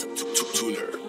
Tuner.